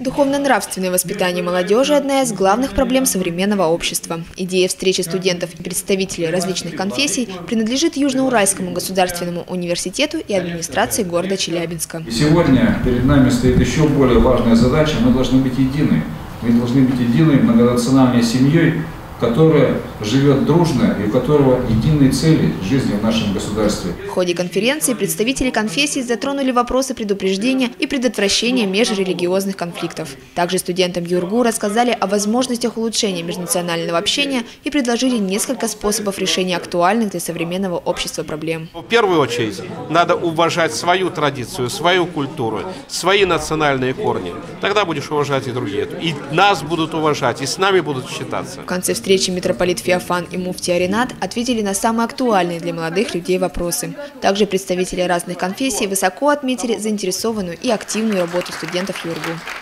Духовно-нравственное воспитание молодежи – одна из главных проблем современного общества. Идея встречи студентов и представителей различных конфессий принадлежит Южноуральскому государственному университету и администрации города Челябинска. Сегодня перед нами стоит еще более важная задача. Мы должны быть едины. Мы должны быть единой многонациональной семьей, которая живет дружно и у которого единые цели жизни в нашем государстве. В ходе конференции представители конфессий затронули вопросы предупреждения и предотвращения межрелигиозных конфликтов. Также студентам ЮРГУ рассказали о возможностях улучшения межнационального общения и предложили несколько способов решения актуальных для современного общества проблем. В первую очередь надо уважать свою традицию, свою культуру, свои национальные корни. Тогда будешь уважать и другие. И нас будут уважать, и с нами будут считаться. В конце встречи встрече митрополит Феофан и муфтий Аринат ответили на самые актуальные для молодых людей вопросы. Также представители разных конфессий высоко отметили заинтересованную и активную работу студентов ЮРГУ.